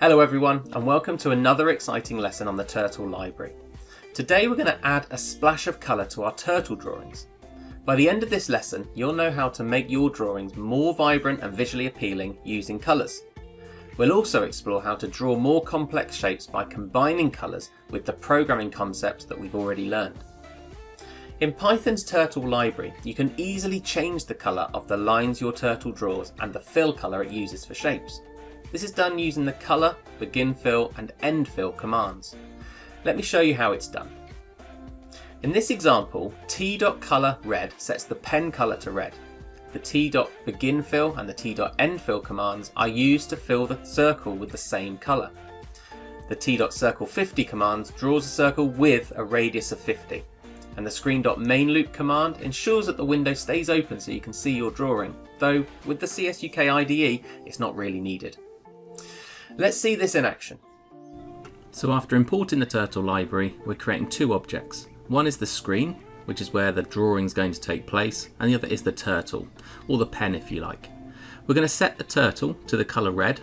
Hello everyone and welcome to another exciting lesson on the Turtle Library. Today we're going to add a splash of colour to our turtle drawings. By the end of this lesson you'll know how to make your drawings more vibrant and visually appealing using colours. We'll also explore how to draw more complex shapes by combining colours with the programming concepts that we've already learned. In Python's Turtle library, you can easily change the colour of the lines your turtle draws and the fill colour it uses for shapes. This is done using the colour, begin fill and end fill commands. Let me show you how it's done. In this example, t.color red sets the pen colour to red. The t.begin fill and the t.end fill commands are used to fill the circle with the same colour. The t.circle 50 command draws a circle with a radius of 50 and the screen.main loop command ensures that the window stays open so you can see your drawing, though with the CSUK IDE it's not really needed. Let's see this in action. So after importing the Turtle library, we're creating two objects. One is the screen, which is where the drawing is going to take place, and the other is the turtle, or the pen if you like. We're going to set the turtle to the colour red.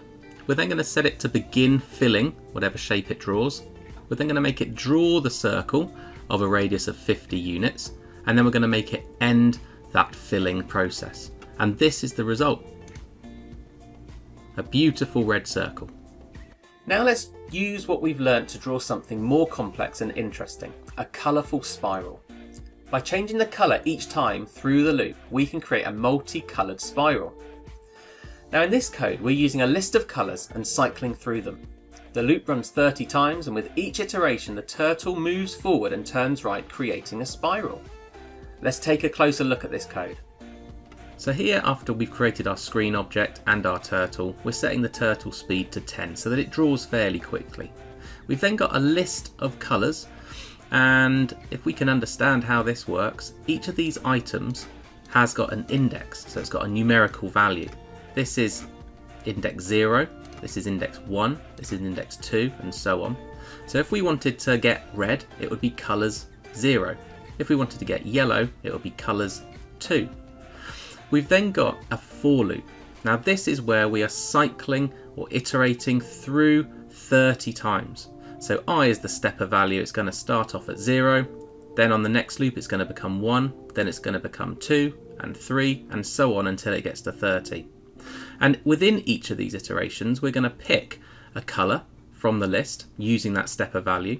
We're then going to set it to begin filling whatever shape it draws. We're then going to make it draw the circle of a radius of 50 units, and then we're going to make it end that filling process. And this is the result. A beautiful red circle. Now let's use what we've learnt to draw something more complex and interesting, a colourful spiral. By changing the colour each time through the loop, we can create a multi-coloured spiral. Now in this code, we're using a list of colours and cycling through them. The loop runs 30 times and with each iteration the turtle moves forward and turns right creating a spiral. Let's take a closer look at this code. So here, after we've created our screen object and our turtle, we're setting the turtle speed to 10 so that it draws fairly quickly. We've then got a list of colours and if we can understand how this works, each of these items has got an index, so it's got a numerical value. This is index 0, this is index 1, this is index 2, and so on. So if we wanted to get red, it would be colours 0. If we wanted to get yellow, it would be colours 2. We've then got a for loop. Now this is where we are cycling or iterating through 30 times. So i is the stepper value, it's going to start off at 0, then on the next loop it's going to become 1, then it's going to become 2 and 3 and so on until it gets to 30. And within each of these iterations we're going to pick a colour from the list using that stepper value.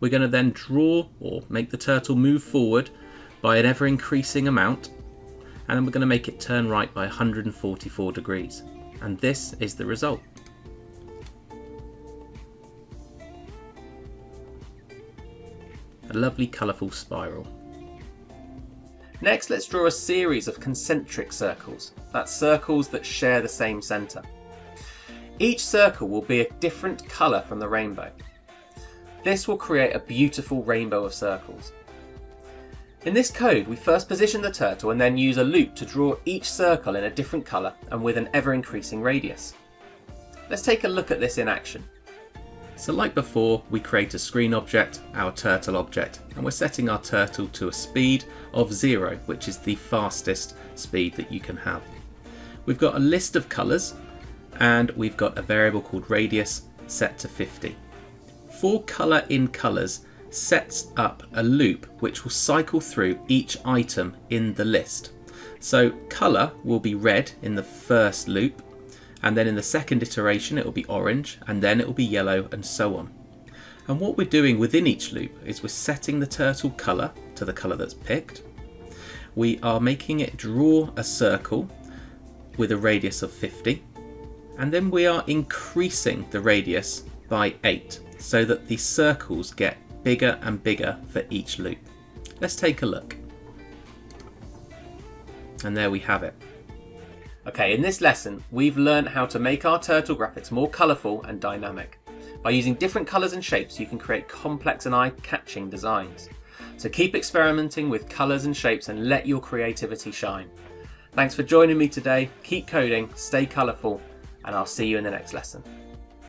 We're going to then draw or make the turtle move forward by an ever increasing amount and then we're going to make it turn right by 144 degrees. And this is the result. A lovely colourful spiral. Next let's draw a series of concentric circles, that's circles that share the same centre. Each circle will be a different colour from the rainbow. This will create a beautiful rainbow of circles. In this code, we first position the turtle and then use a loop to draw each circle in a different colour and with an ever increasing radius. Let's take a look at this in action. So like before, we create a screen object, our turtle object, and we're setting our turtle to a speed of zero, which is the fastest speed that you can have. We've got a list of colours, and we've got a variable called radius set to 50. For colour in colours, sets up a loop which will cycle through each item in the list. So colour will be red in the first loop, and then in the second iteration it will be orange, and then it will be yellow, and so on. And what we're doing within each loop is we're setting the turtle colour to the colour that's picked. We are making it draw a circle with a radius of 50, and then we are increasing the radius by 8 so that the circles get bigger and bigger for each loop. Let's take a look. And there we have it. Okay, in this lesson, we've learned how to make our turtle graphics more colourful and dynamic. By using different colours and shapes, you can create complex and eye-catching designs. So keep experimenting with colours and shapes and let your creativity shine. Thanks for joining me today. Keep coding, stay colourful, and I'll see you in the next lesson.